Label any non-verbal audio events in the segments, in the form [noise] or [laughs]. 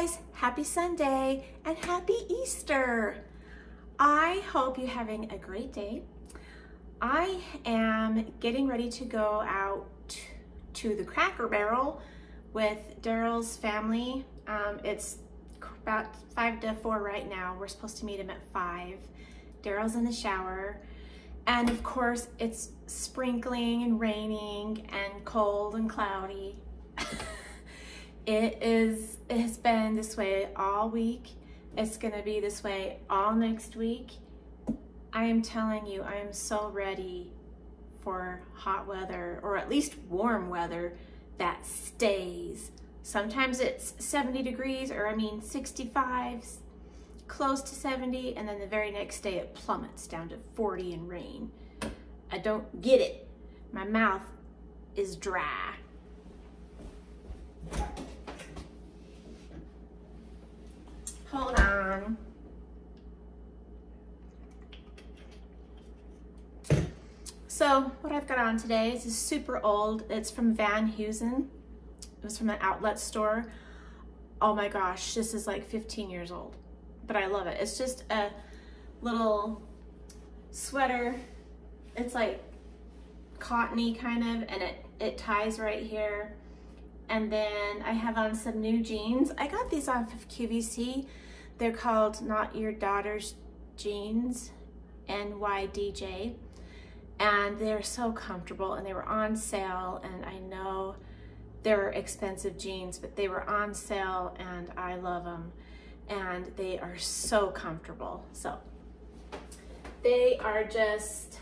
guys, happy Sunday and happy Easter. I hope you're having a great day. I am getting ready to go out to the Cracker Barrel with Daryl's family. Um, it's about five to four right now. We're supposed to meet him at five. Daryl's in the shower. And of course, it's sprinkling and raining and cold and cloudy. [laughs] it is, it has been this way all week. It's gonna be this way all next week. I am telling you, I am so ready for hot weather or at least warm weather that stays. Sometimes it's 70 degrees or I mean 65, close to 70, and then the very next day it plummets down to 40 and rain. I don't get it. My mouth is dry. Hold on. So what I've got on today is super old. It's from Van Heusen. It was from an outlet store. Oh my gosh, this is like 15 years old, but I love it. It's just a little sweater. It's like cottony kind of, and it, it ties right here. And then I have on some new jeans. I got these off of QVC. They're called Not Your Daughter's Jeans, NYDJ. And they're so comfortable and they were on sale and I know they're expensive jeans, but they were on sale and I love them. And they are so comfortable. So they are just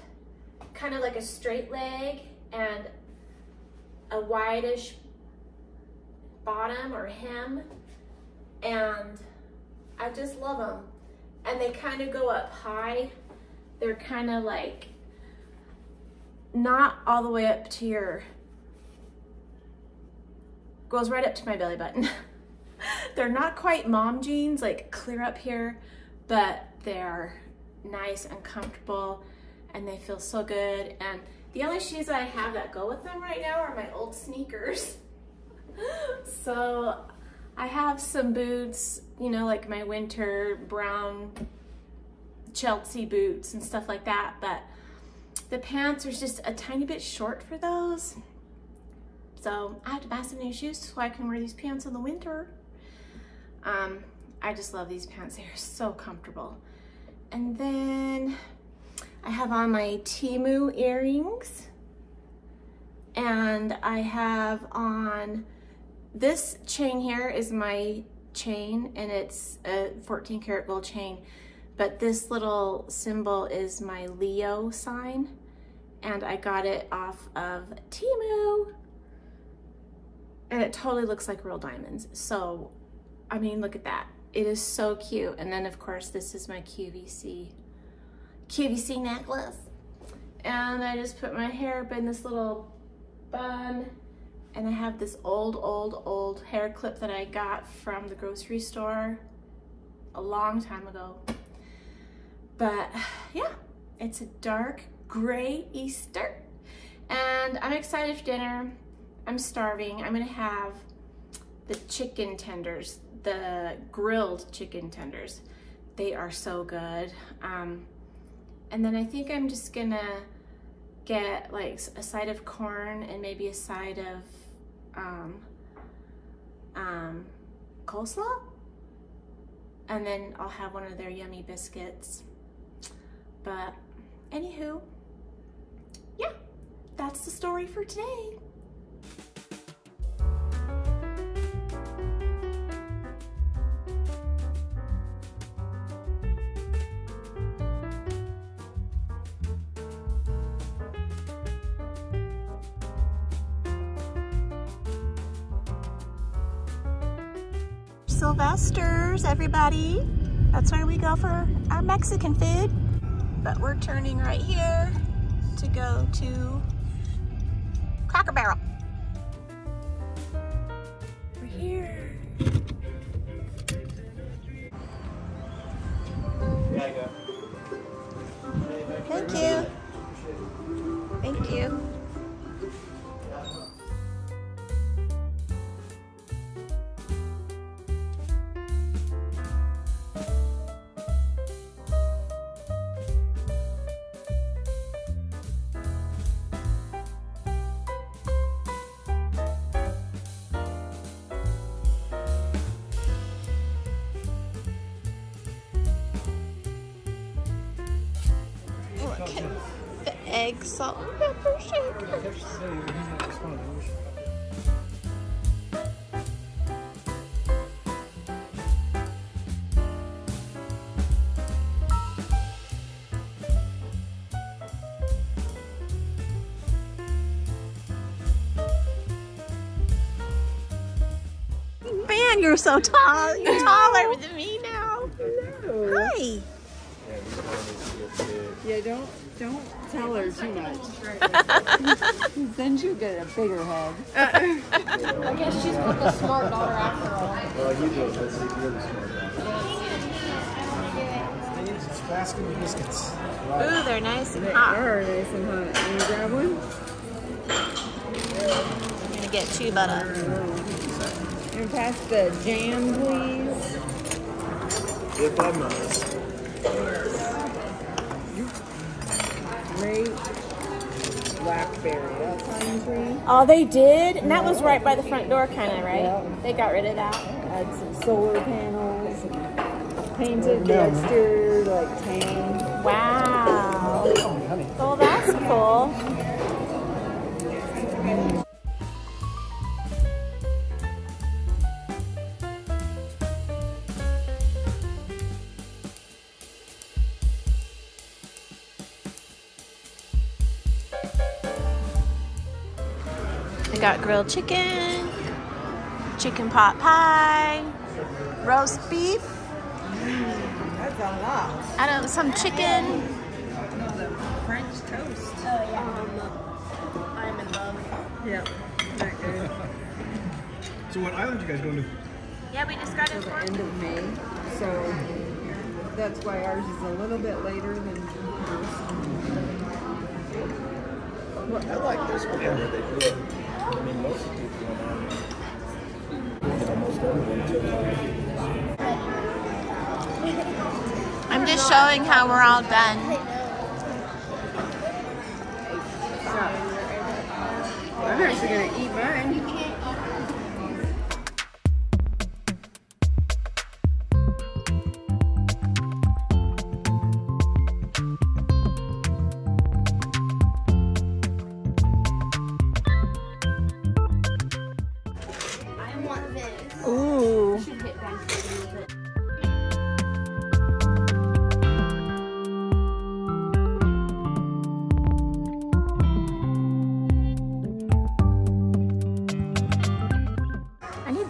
kind of like a straight leg and a wideish bottom or hem. And I just love them. And they kind of go up high. They're kind of like not all the way up to your goes right up to my belly button. [laughs] they're not quite mom jeans, like clear up here, but they're nice and comfortable and they feel so good. And the only shoes that I have that go with them right now are my old sneakers. [laughs] [laughs] so I have some boots, you know, like my winter brown Chelsea boots and stuff like that, but the pants are just a tiny bit short for those. So I have to buy some new shoes so I can wear these pants in the winter. Um, I just love these pants. They are so comfortable. And then I have on my Temu earrings. And I have on, this chain here is my chain and it's a 14 karat gold chain. But this little symbol is my Leo sign and I got it off of Temu and it totally looks like real diamonds. So, I mean, look at that. It is so cute. And then of course, this is my QVC, QVC necklace. And I just put my hair up in this little bun and I have this old, old, old hair clip that I got from the grocery store a long time ago. But yeah, it's a dark gray Easter and I'm excited for dinner. I'm starving. I'm gonna have the chicken tenders, the grilled chicken tenders. They are so good. Um, and then I think I'm just gonna get like a side of corn and maybe a side of um, um, coleslaw. And then I'll have one of their yummy biscuits. But anywho, yeah, that's the story for today. Sylvester's, everybody. That's where we go for our Mexican food. But we're turning right here to go to Cracker Barrel. We're here. Thank The egg salt and pepper shakers. Man, you're so tall. You're taller than me now. Hello. Hi. Yeah, don't don't tell her too much. [laughs] then she'll get a bigger head. I guess she's got the smart daughter after all. Well, you do it. Let's see if you're the smart guy. It's Baskin biscuits. Ooh, they're nice and hot. They hot. are nice and hot. You wanna grab one? I'm gonna get two butter. And pass the jam, please. If I must. Great. Blackberry. That's fine cream. Oh, they did? And that was right by the front door, kind of, right? Yeah. They got rid of that. Add some solar panels. Painted the exterior like tan. Wow. Oh. Well, that's cool. We got grilled chicken, chicken pot pie, roast beef, That's a lot. I don't know, some chicken. French toast. Oh yeah. I'm in love. Yep. Not good. So what island are you guys going to? Yeah, we just got Till the end of May. So that's why ours is a little bit later than yours. I like this one. Yeah. They do it. I mean, most of the people it. Almost everyone. I'm just showing how we're all done. I'm actually gonna eat mine.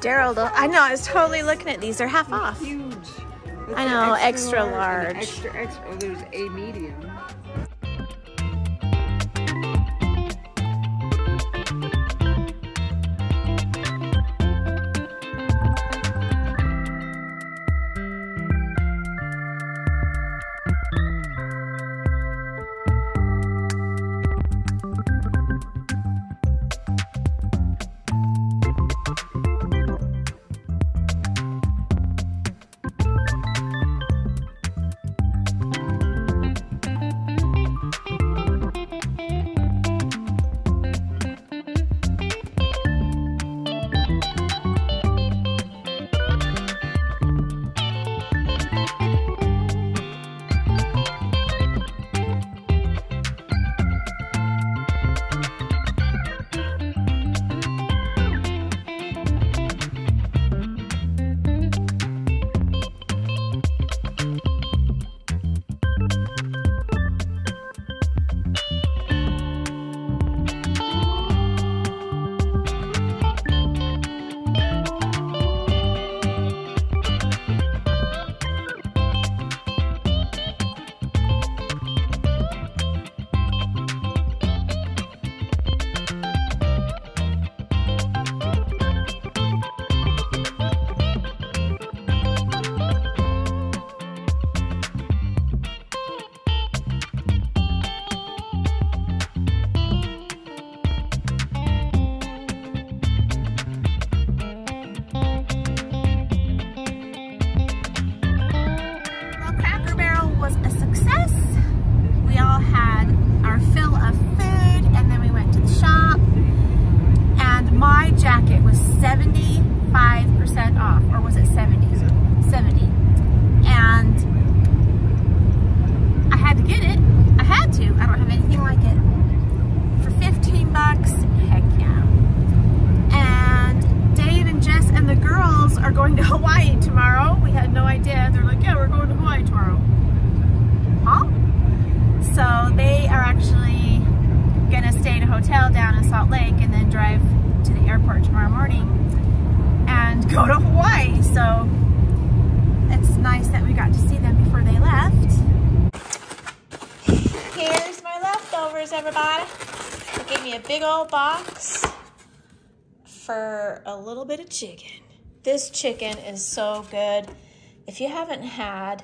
I need Daryl to. I know. I was totally looking at these. They're half off. Huge. I know, extra and large. Extra, extra. Oh, there's a medium. Big old box for a little bit of chicken. This chicken is so good. If you haven't had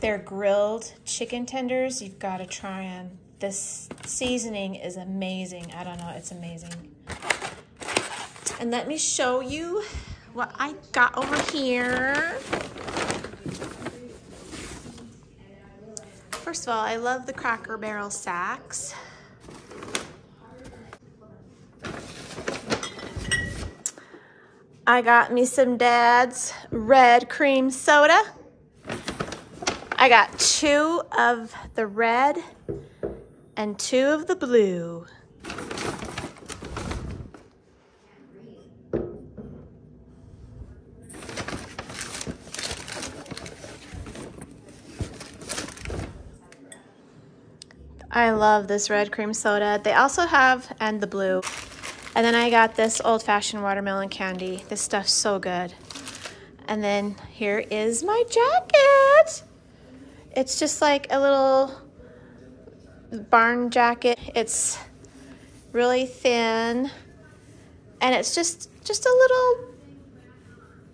their grilled chicken tenders, you've got to try them. This seasoning is amazing. I don't know, it's amazing. And let me show you what I got over here. First of all, I love the Cracker Barrel sacks. I got me some Dad's red cream soda. I got two of the red and two of the blue. I love this red cream soda. They also have, and the blue. And then I got this old-fashioned watermelon candy. This stuff's so good. And then here is my jacket. It's just like a little barn jacket. It's really thin and it's just just a little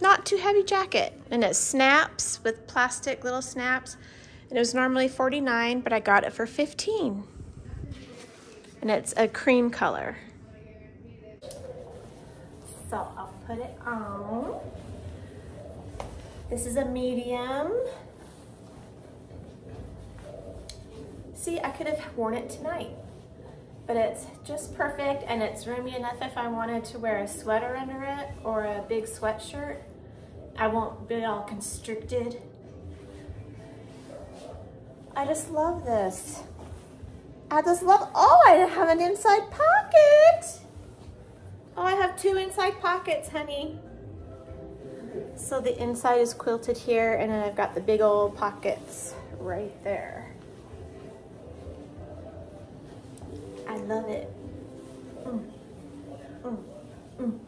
not too heavy jacket and it snaps with plastic little snaps and it was normally 49 but I got it for 15 and it's a cream color put it on this is a medium See, I could have worn it tonight, but it's just perfect and it's roomy enough if I wanted to wear a sweater under it or a big sweatshirt. I won't be all constricted. I just love this. I just love, oh, I have an inside pocket two inside pockets, honey. So the inside is quilted here and then I've got the big old pockets right there. I love it. Mm. Mm. Mm.